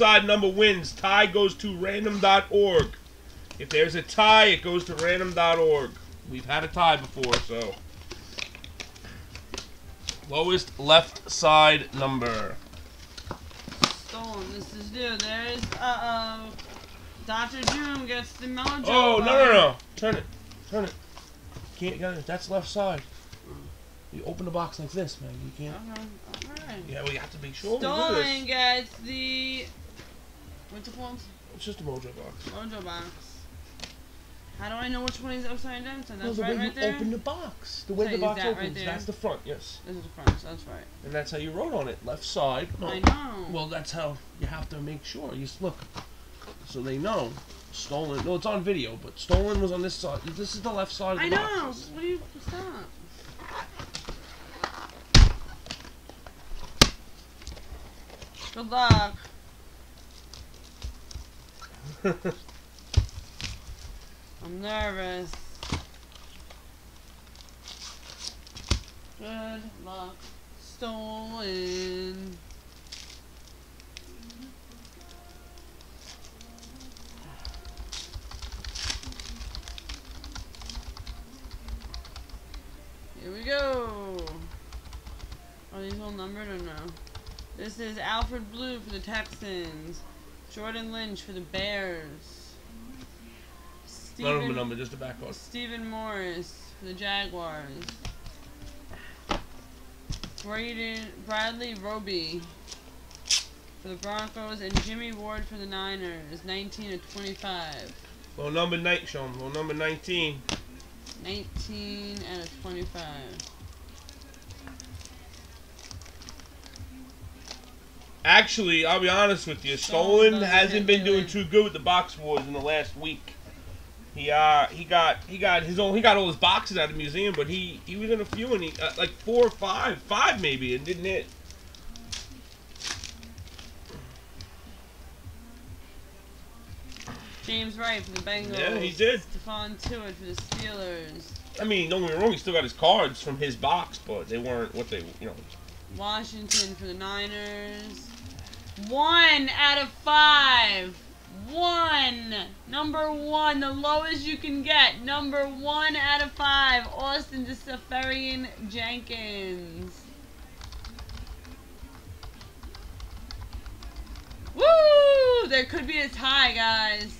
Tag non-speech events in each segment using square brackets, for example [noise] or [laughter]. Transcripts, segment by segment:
side number wins. Tie goes to random.org. If there's a tie, it goes to random.org. We've had a tie before, so. Lowest left side number. Stolen. This is new. There's uh oh. Doctor Doom gets the mojo. Oh, no, no, no. Turn it. Turn it. Can't get it. That's left side. You open the box like this, man. You can't. Okay, alright. Yeah, we have to make sure Stolen gets the. What's it called? It's just a mojo box. Mojo box. How do I know which one is upside down? So No, that's the right, way right you there. open the box. The way So the box that opens. there? that's the front, yes. This is the front. So that's right. And that's how you wrote on it. Left side. No. I know. Well, that's how you have to make sure. You look, so they know. Stolen. No, it's on video, but stolen was on this side. This is the left side of the I box. know. What do you stop? Good luck. [laughs] I'm nervous. Good luck. Stolen. Here we go. Are these all numbered or no? This is Alfred Blue for the Texans. Jordan Lynch for the Bears. None of them are Steven, numbered, just the back. Stephen Morris for the Jaguars. Braden, Bradley Roby for the Broncos and Jimmy Ward for the Niners. 19 of 25. Well, number nine, show 'em. Well, number 19. 19 out of 25. Actually, I'll be honest with you. Stolen hasn't been doing too good with the box wars in the last week. He uh he got he got his own he got all his boxes out of the museum, but he he was in a few and he uh, like four or five five maybe and didn't hit. James Wright for the Bengals. Yeah, he did. Stephon Tuitt for the Steelers. I mean, don't get me wrong, he still got his cards from his box, but they weren't what they you know. Washington for the Niners. One out of five. One. Number one. The lowest you can get. Number one out of five. Austin DeSafarian Jenkins. Woo! There could be a tie, guys.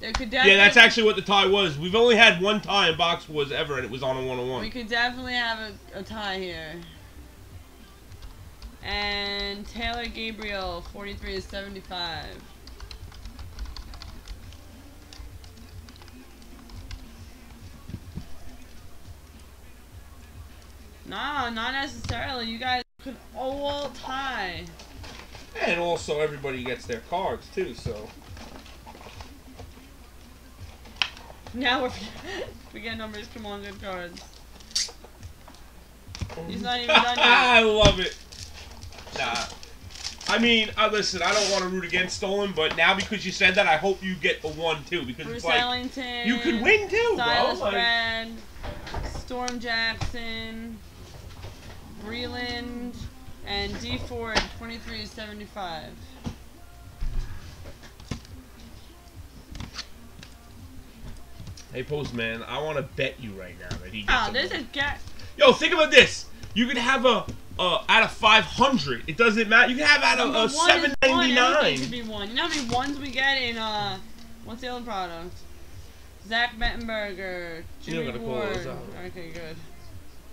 There could definitely. Yeah, that's actually what the tie was. We've only had one tie in box wars ever, and it was on a one on We could definitely have a, a tie here. And Taylor Gabriel, 43 to 75. No, not necessarily. You guys could all tie. And also, everybody gets their cards too. So Now we're [laughs] we get numbers. Come on, good cards. He's not even done yet. [laughs] I love it. Nah. I mean, uh, listen, I don't want to root against Stolen, but now because you said that, I hope you get the one too, because Bruce it's like Ellington. you could win too, bro. Silas Like, Brad, Storm Jackson, Breland, and D Ford, 23 to 75. hey, Postman, I want to bet you right now that he gets. Oh, there's a guy. Yo, think about this. You could have a uh, out of 500. It doesn't matter. You can have out of Number a one is one, everything could 799. be one. You know how many ones we get in, uh, what's the other product? Zach Mettenberger, You're Jimmy gonna call Ward. those out. Okay, good.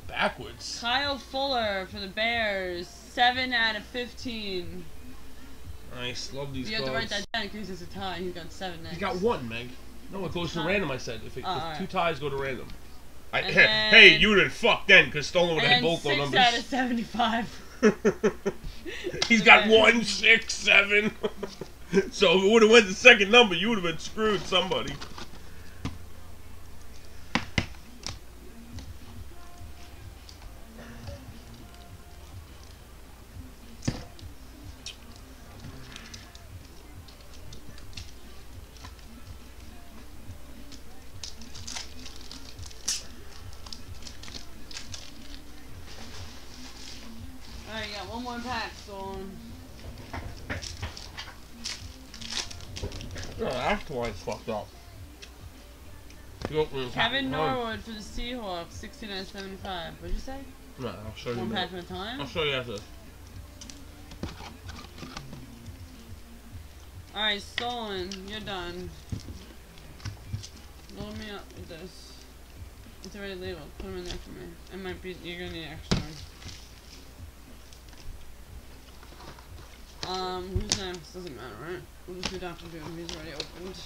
Backwards. Kyle Fuller for the Bears, 7 out of 15. Nice. Love these You have to write cards. that down because it's a tie. He's got 7 next. He got one, Meg. No, it goes to random. I said if, it, Oh, if alright. two ties go to random. I, And hey, you would have fucked then, because Stolen would have had both those 6 numbers. out of 75. [laughs] He's got one, six, seven. [laughs] so if it would have went the second number, you would have been screwed somebody. Alright, got one more pack, so. Um, no, that's why it's fucked up. Kevin. Norwood for the Seahawks, sixty nine seventy five. What'd you say? No, I'll show you. One in a pack at a time. I'll show you after this. All right, stolen. You're done. Load me up with this. It's already labeled. Put them in there for me. It might be. You're gonna need extra one. Um, who's next? Doesn't matter, right? We'll just do Dr. Doom. He's already opened.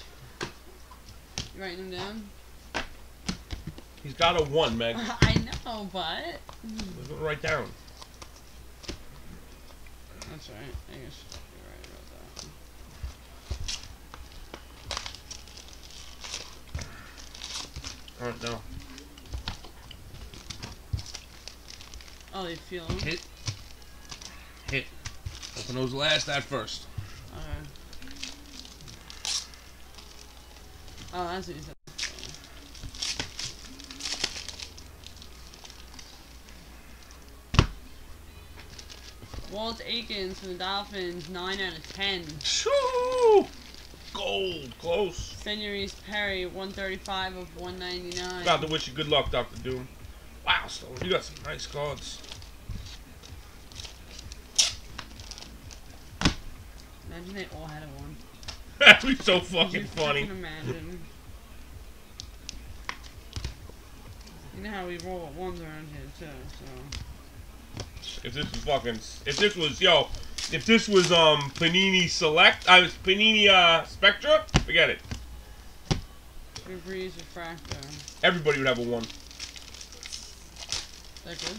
You writing him down? He's got a one, Meg. [laughs] I know, but Look it right down. that's right. I guess you're right about that. All right, now Oh, they feel him. hit. Open those last, that first. Okay. Oh, that's what you said. Walt Aikens from the Dolphins, 9 out of 10. Shoo! Gold, close. Senorise Perry, 135 of 199. Got to wish you good luck, Doctor Doom. Wow, Stone, you got some nice cards. Imagine they all had a 1. [laughs] That'd be so fucking you funny. freaking imagine. You know how we roll at ones around here too, so. If this was fucking, if this was, yo, if this was um Panini Select, I was Panini uh Spectra, forget it. Drew refractor. Everybody would have a one. That good?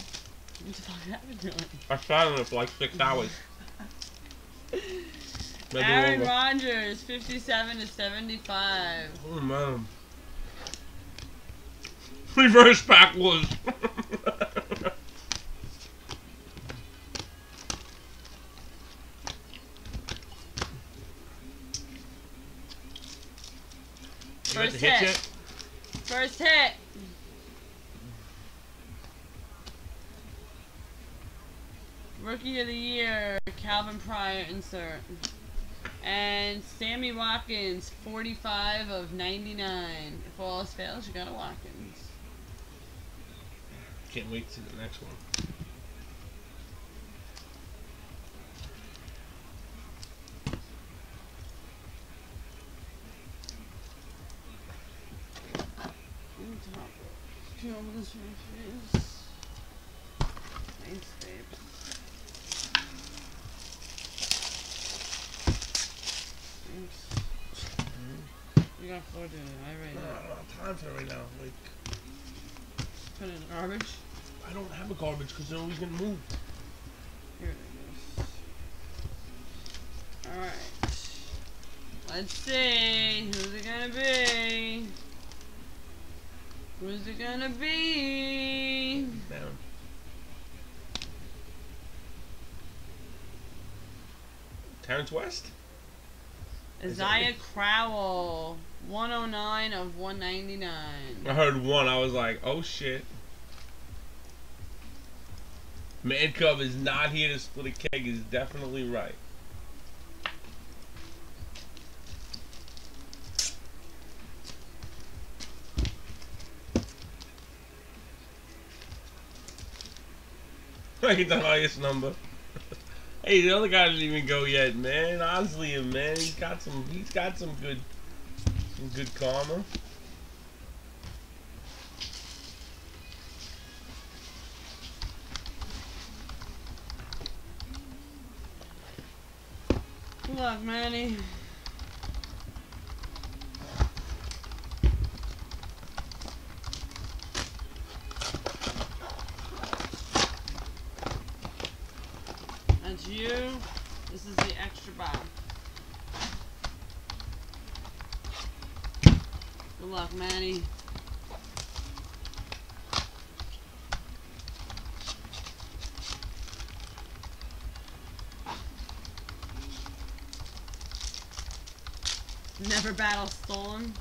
What the fuck happened to it? I sat on it for like six hours. [laughs] Maybe Aaron. Rodgers, 57 to 75. Oh man. Reverse pack was. [laughs] First the hit. First hit. Rookie of the year, Calvin Pryor insert. And Sammy Watkins, 45 of 99. If all else fails, you got a Watkins. Can't wait to see the next one. On top. This my face. Thanks, babe. Thanks. You got four it. I I don't have time for it right now. Like, Put it in garbage. I don't have a garbage because they're always gonna move. Here it goes. Alright. Let's see. Who's it gonna be? Who's it gonna be? Down. Terrence West? Is Isaiah Crowell. 109 of 199. I heard one. I was like, oh shit. Man Cub is not here to split a keg is definitely right. [laughs] I the highest number. Hey, the other guy didn't even go yet, man. Honestly, man, he's got some. He's got some good, some good karma. Good luck, Manny. That's you. This is the extra box. Good luck, Manny. Never battle stolen.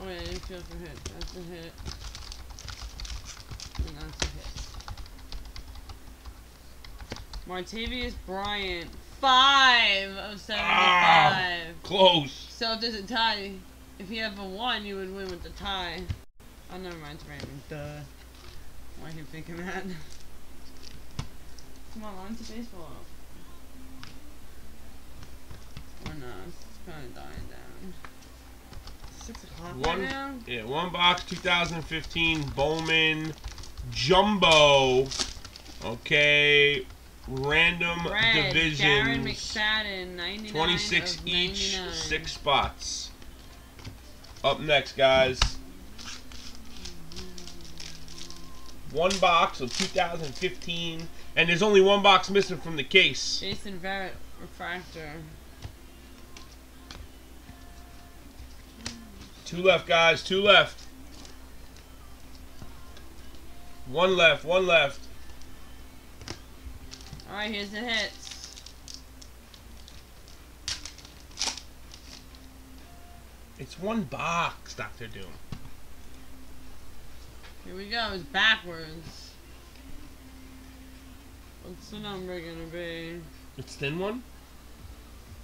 Oh wait, I didn't feel for hit. That's a hit. And that's a hit. Martavis Bryant, five of seventy-five. Ah, close. So if there's a tie, if you have a one, you would win with the tie. Oh, never mind, it's Raymond. Duh. Why are you thinking that? Come on, on to baseball. Oh, or not? It's kind of dying down. Six o'clock One- right now. Yeah, one box 2015 Bowman Jumbo. Okay, random Red, Darren divisions. McFadden, 99 26 of each, 99. six spots. Up next, guys. One box of 2015, and there's only one box missing from the case. Jason Verrett, refractor. Two left, guys. Two left. One left. One left. Alright, here's the hits. It's one box, Doctor Doom. Here we go, it's backwards. What's the number gonna be? It's thin one.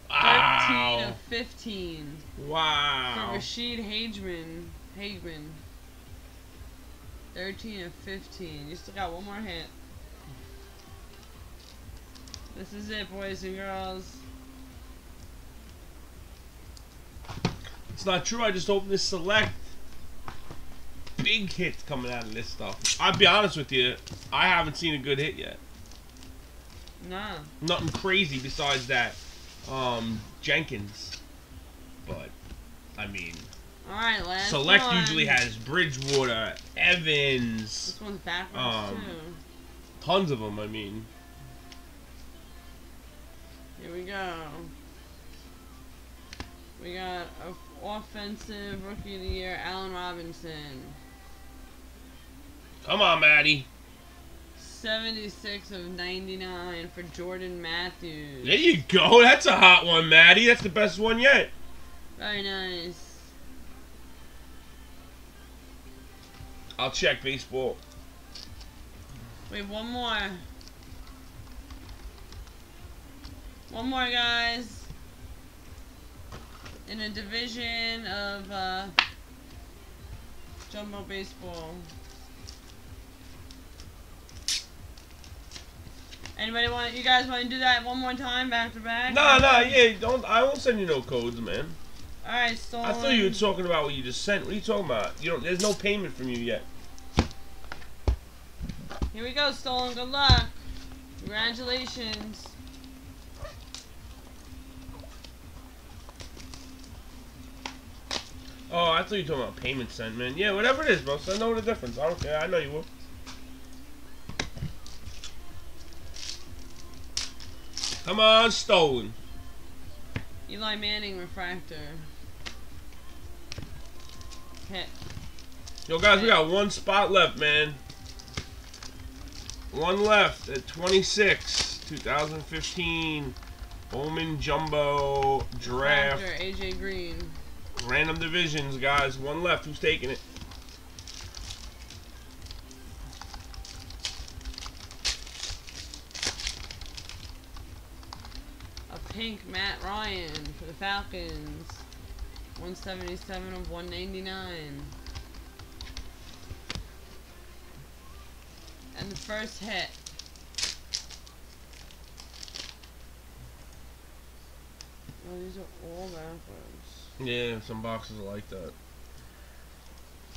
13 Wow. of 15. For Wow. Ra'Shede Hageman. Hageman. 13 of 15. You still got one more hit. This is it, boys and girls. It's not true. I just opened this select. Big hits coming out of this stuff. I'll be honest with you. I haven't seen a good hit yet. Nah. Nothing crazy besides that um, Jenkins. But I mean, Alright, last select one. usually has Bridgewater, Evans, This one's backwards, um, too. tons of them. I mean, Here we go. We got offensive rookie of the year, Allen Robinson. come on, Maddie. 76 of 99 for Jordan Matthews. There you go. That's a hot one, Maddie. That's the best one yet. Very nice. I'll check baseball. Wait, one more. One more, guys. In a division of uh, jumbo baseball. Anybody want? You guys want to do that one more time, back to back? Nah, nah, yeah. Don't. I won't send you no codes, man. All right, so I thought you were talking about what you just sent. What are you talking about? You don't. There's no payment from you yet. Here we go, Stolen. Good luck. Congratulations. Oh, I thought you were talking about payment sent, man. Yeah, whatever it is, bro. So I know the difference. I don't care. I know you will. Come on, stolen. Eli Manning refractor. Hit. Yo, guys, we got one spot left, man. One left at 26, 2015. Bowman Jumbo Draft. Refractor, AJ Green. Random divisions, guys. One left. Who's taking it? A pink Matt Ryan for the Falcons. 177 of 199. And the first hit. Oh, these are all backwards. Yeah, some boxes are like that.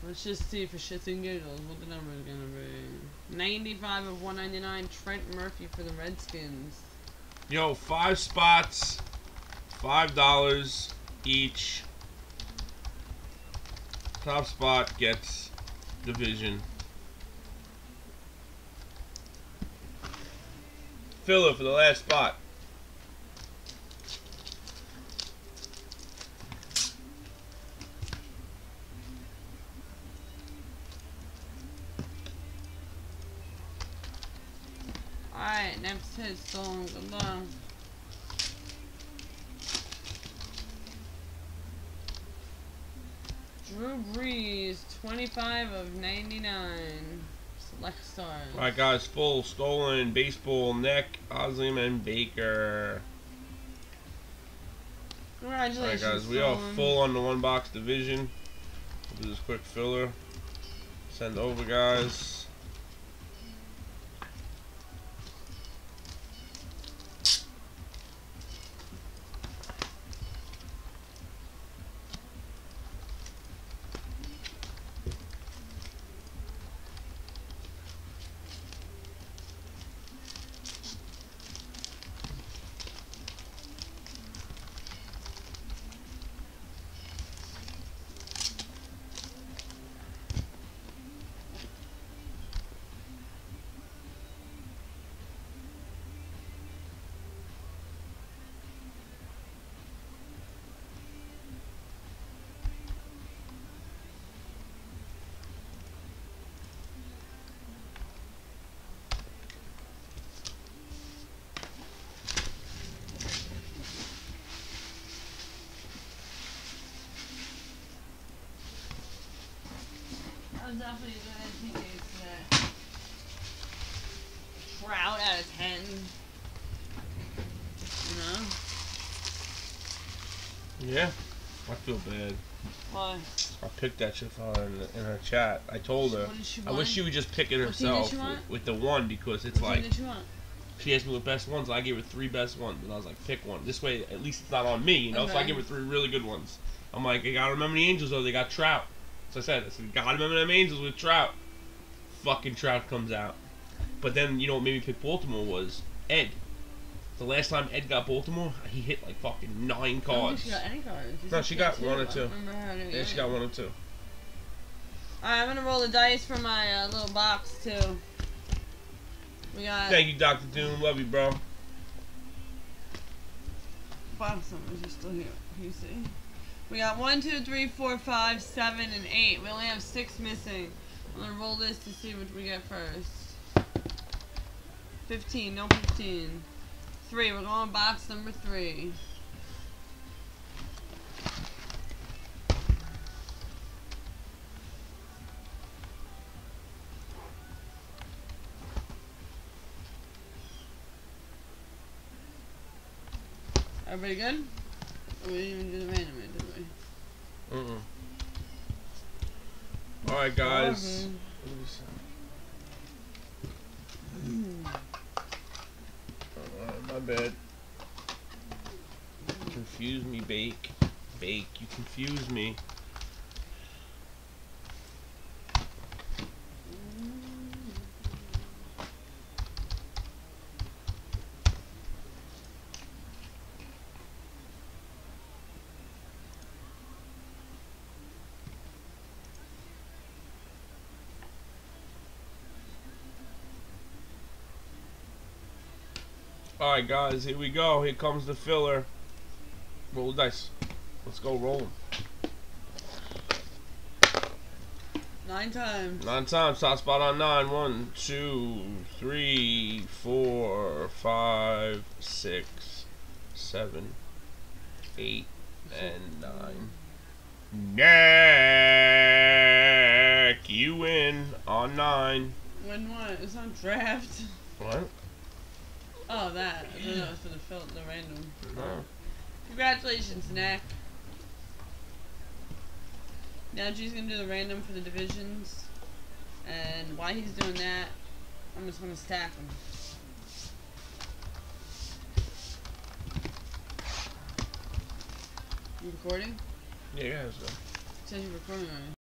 Let's just see for shits and giggles what the number is gonna be. 95 of 199. Trent Murphy for the Redskins. Yo, five spots, five dollars each. Top spot gets division. Filler for the last spot. Next hit, stolen. Drew Brees, 25 of 99. Select stars. All right, guys, full stolen baseball neck, Oslim and Baker. Alright Congratulations. guys, we are full on the one box division. We'll do this quick filler. Send over guys. I definitely doing teammates today. Trout out of ten. You know? Yeah. I feel bad. Why? I picked that shit for her in, in her chat. I told her. What did she I wish she would just pick it What did herself she want? with, with the one because it's What like team did you want? she asked me what best ones. I gave her three best ones, and I was like, pick one. This way, at least it's not on me, you know. Okay. So I give her three really good ones. I'm like, I gotta remember the Angels though. They got Trout. So I said, I said, gotta remember them Angels with Trout. Fucking Trout comes out. But then you know what made me pick Baltimore was Ed. The last time Ed got Baltimore, he hit like fucking nine I don't think cards. she got any cards. No, she got one or two. don't remember her doing Yeah, she got one or two. Alright, I'm gonna roll the dice for my uh, little box too. We got Thank you, Doctor Doom. Love you, bro. box numbers are still here. You see? We got one, two, three, four, five, seven, and eight. We only have six missing. I'm gonna roll this to see what we get first. Fifteen, no fifteen. Three, we're gonna box number three. Everybody good? Or we even do the random? Mm-mm. All right, guys. Uh, my bad. Confuse me, bake. Bake, you confuse me. Alright, guys, here we go. Here comes the filler. Roll the dice. Let's go roll 'em. Nine times. Nine times, top spot on nine. One, two, three, four, five, six, seven, eight, and nine. Neck, you win on nine. When what? It's on draft. What? Oh, that. I thought that was for the fill, the random. No. Congratulations, Nick. Now G's gonna do the random for the divisions, and while he's doing that, I'm just gonna stack them. You recording? Yeah, yeah, so. It says you're recording already.